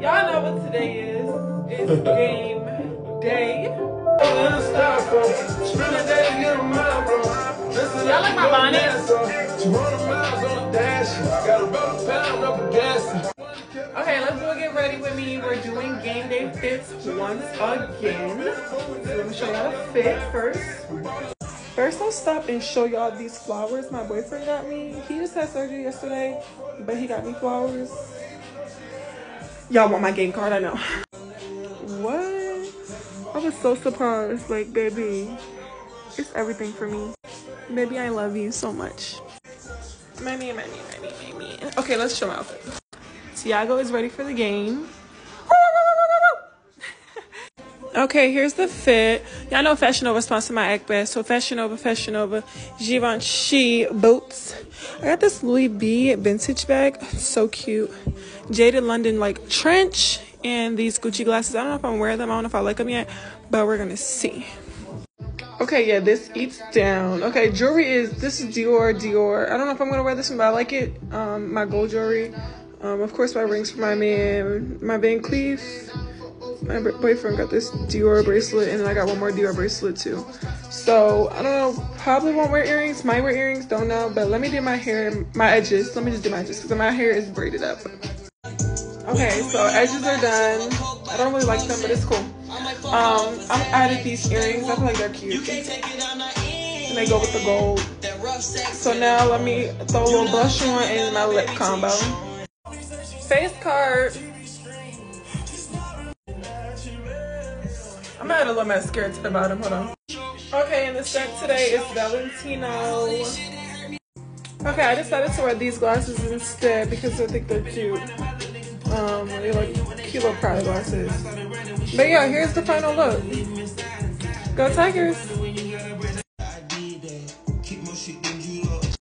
Y'all know what today is. It's game day. Y'all like my bonnet? Okay, let's go get ready with me. We're doing game day fits once again. Let me show y'all the fit first. First, I'll stop and show y'all these flowers my boyfriend got me. He just had surgery yesterday, but he got me flowers. Y'all want my game card, I know. What? I was so surprised. Like, baby, it's everything for me. Baby, I love you so much. Mommy, mommy, mommy, mommy. Okay, let's show my outfit. Tiago is ready for the game. Okay, here's the fit. Y'all know Fashion Nova sponsored my Ekbest. So Fashion Nova, Fashion Nova, Givenchy boots. I got this Louis V vintage bag. So cute. Jaded London like trench and these Gucci glasses. I don't know if I'm wearing them. I don't know if I like them yet, but we're gonna see. Okay, yeah, this eats down. Okay, jewelry is this is Dior, Dior. I don't know if I'm gonna wear this one, but I like it. Um, my gold jewelry. Um, of course, my rings for my man, my Van Cleef my boyfriend got this Dior bracelet, and then I got one more Dior bracelet too. So I don't know, probably won't wear earrings. Might wear earrings, don't know. But let me do my hair, my edges. Let me just do my edges because my hair is braided up. Okay, so edges are done. I don't really like them, but it's cool. Um, I'm added these earrings. I feel like they're cute. And they go with the gold. So now let me throw a little blush on in my lip combo. Face card. I'm a little mascara to the bottom. Hold on. Okay, and the set today is Valentino. Okay, I decided to wear these glasses instead because I think they're cute. Um, they like Kilo Prada glasses. But yeah, here's the final look. Go Tigers!